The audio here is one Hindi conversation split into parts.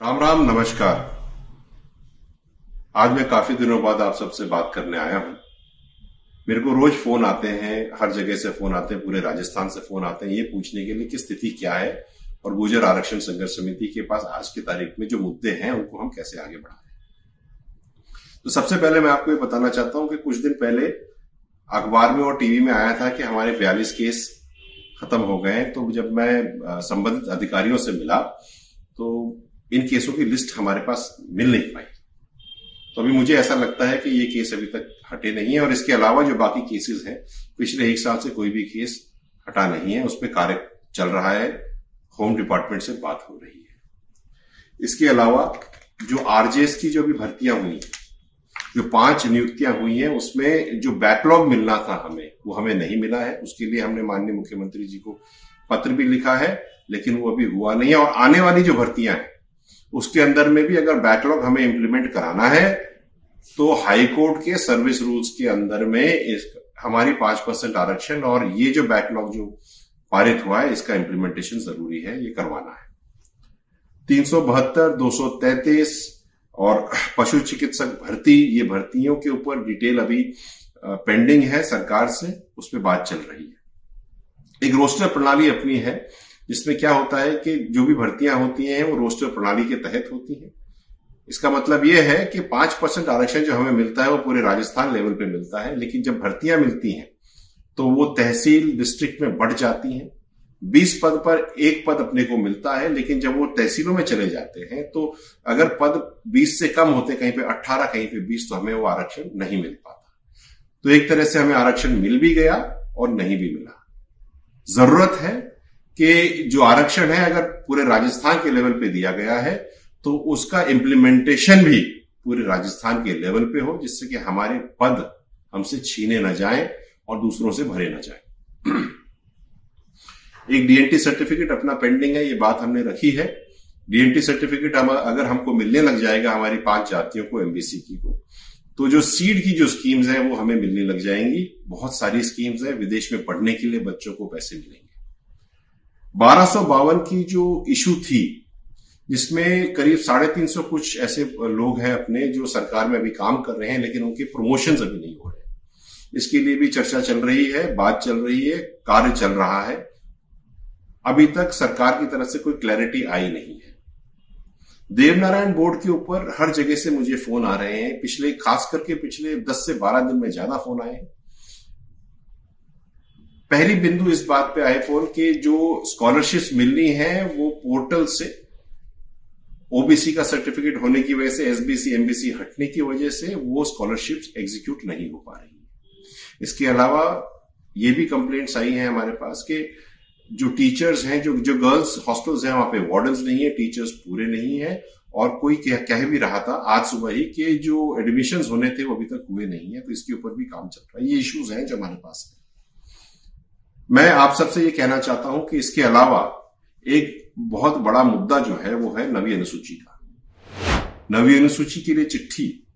राम राम, नमस्कार। आज मैं काफ़ी दिनों बाद आप सबसे बात करने आया हूँ। मेरे को रोज फ़ोन आते हैं, हर जगह से फ़ोन आते हैं, पूरे राजस्थान से फ़ोन आते हैं, ये पूछने के लिए कि स्थिति क्या है और गुजर आरक्षण संघर्ष समिति के पास आज की तारीख में जो मुद्दे हैं, उनको हम कैसे आगे बढ़ा रहे तो सबसे पहले मैं आपको ये बताना चाहता हूँ कि कुछ दिन पहले अखबार में और टीवी में आया था कि हमारे बयालीस केस खत्म हो गए तो जब मैं संबंधित अधिकारियों से मिला तो इन केसों की लिस्ट हमारे पास मिल नहीं पाई। तो अभी मुझे ऐसा लगता है कि ये केस अभी तक हटे नहीं है और इसके अलावा जो बाकी केसेस हैं, पिछले एक साल से कोई भी केस हटा नहीं है, उस पर कार्य चल रहा है, होम डिपार्टमेंट से बात हो रही है। इसके अलावा जो आरजेएस की जो भी भर्तियाँ हुई, जो पाँच नियुक्तियाँ हुई हैं, उसमें जो बैकलॉग मिलना था हमें, वो हमें नहीं मिला है। उसके लिए हमने माननीय मुख्यमंत्री जी को पत्र भी लिखा है, लेकिन वो अभी हुआ नहीं है। और आने वाली जो भर्तियाँ हैं उसके अंदर में भी अगर बैकलॉग हमें इंप्लीमेंट कराना है तो हाई कोर्ट के सर्विस रूल्स के अंदर में इस, हमारी पाँच परसेंट आरक्षण और ये जो बैकलॉग जो पारित हुआ है, इसका इंप्लीमेंटेशन ज़रूरी है, ये करवाना है। तीन सौ बहत्तर, दो सौ तैतीस और पशु चिकित्सक भर्ती, ये भर्तियों के ऊपर डिटेल अभी पेंडिंग है सरकार से, उस पर बात चल रही है। एक रोस्टर प्रणाली अपनी है जिसमें क्या होता है कि जो भी भर्तियाँ होती हैं, वो रोस्टर प्रणाली के तहत होती हैं। इसका मतलब यह है कि पाँच परसेंट आरक्षण जो हमें मिलता है, वो पूरे राजस्थान लेवल पे मिलता है। लेकिन जब भर्तियाँ मिलती हैं तो वो तहसील डिस्ट्रिक्ट में बढ़ जाती हैं। बीस पद पर एक पद अपने को मिलता है, लेकिन जब वो तहसीलों में चले जाते हैं तो अगर पद बीस से कम होते, कहीं पे अट्ठारह, कहीं पे बीस तो हमें वो आरक्षण नहीं मिल पाता। तो एक तरह से हमें आरक्षण मिल भी गया और नहीं भी मिला। ज़रूरत है कि जो आरक्षण है अगर पूरे राजस्थान के लेवल पे दिया गया है तो उसका इम्प्लीमेंटेशन भी पूरे राजस्थान के लेवल पे हो, जिससे कि हमारे पद हमसे छीने न जाए और दूसरों से भरे ना जाए। एक डीएनटी सर्टिफिकेट अपना पेंडिंग है, ये बात हमने रखी है। डीएनटी सर्टिफिकेट हम अगर हमको मिलने लग जाएगा हमारी पाँच जातियों को एमबीसी की को तो जो सीड की जो स्कीम्स हैं, वो हमें मिलने लग जाएँगी। बहुत सारी स्कीम्स हैं, विदेश में पढ़ने के लिए बच्चों को पैसे मिलेंगे। बारह की जो इशू थी, जिसमें करीब साढ़े तीन सौ कुछ ऐसे लोग हैं अपने जो सरकार में अभी काम कर रहे हैं, लेकिन उनके प्रमोशन अभी नहीं हो रहे इसके लिए भी चर्चा चल रही है, बात चल रही है, कार्य चल रहा है। अभी तक सरकार की तरफ़ से कोई क्लैरिटी आई नहीं है। देवनारायण बोर्ड के ऊपर हर जगह से मुझे फ़ोन आ रहे हैं। पिछले, खास करके पिछले 10 से 12 दिन में ज़्यादा फ़ोन आए पहली बिंदु इस बात पे आए फ़ोन के जो स्कॉलरशिप्स मिलनी है वो पोर्टल से ओबीसी का सर्टिफिकेट होने की वजह से एसबीसी एमबीसी हटने की वजह से वो स्कॉलरशिप्स एग्जीक्यूट नहीं हो पा रही है। इसके अलावा ये भी कंप्लेंट्स आई हैं हमारे पास कि जो टीचर्स हैं जो जो गर्ल्स हॉस्टल्स हैं वहाँ पे वार्डन्स नहीं है टीचर्स पूरे नहीं है और कोई कह, कह भी रहा था आज सुबह ही कि जो एडमिशन होने थे वो अभी तक हुए नहीं है तो इसके ऊपर भी काम चल रहा है। ये इश्यूज़ हैं जो हमारे पास है। मैं आप सबसे ये कहना चाहता हूँ कि इसके अलावा एक बहुत बड़ा मुद्दा जो है, वो है नवी अनुसूची का। नवी अनुसूची के लिए चिट्ठी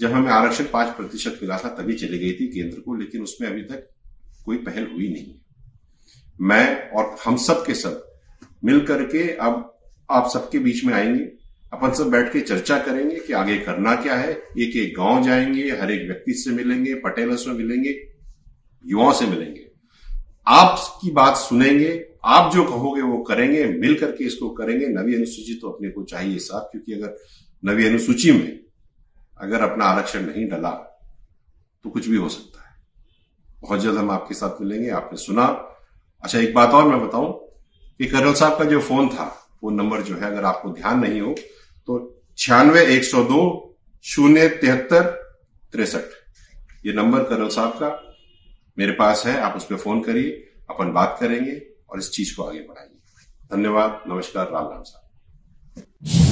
जब हमें आरक्षण पाँच प्रतिशत मिला था, तभी चली गई थी केंद्र को, लेकिन उसमें अभी तक कोई पहल हुई नहीं मैं और हम सब के सब मिल करके अब आप सबके बीच में आएँगे, अपन सब बैठ के चर्चा करेंगे कि आगे करना क्या है एक एक गाँव जाएँगे, हर एक व्यक्ति से मिलेंगे, पटेलों से मिलेंगे, युवाओं से मिलेंगे। आपकी बात सुनेंगे, आप जो कहोगे वो करेंगे, मिल करके इसको करेंगे। नवी अनुसूची तो अपने को चाहिए साथ क्योंकि अगर नवी अनुसूची में अगर अपना आरक्षण नहीं डला तो कुछ भी हो सकता है। बहुत जल्द हम आपके साथ मिलेंगे, आपने सुना। अच्छा एक बात और मैं बताऊँ कि करल साहब का जो फ़ोन था, वो नंबर जो है, अगर आपको ध्यान नहीं हो तो छियानवे एक सौ दो शून्य तिहत्तर तिरसठ। ये नंबर करल साहब का मेरे पास है, आप उस पर फ़ोन करिए, अपन बात करेंगे और इस चीज़ को आगे बढ़ाइए धन्यवाद, नमस्कार, राम राम साहब